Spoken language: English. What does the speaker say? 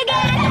again.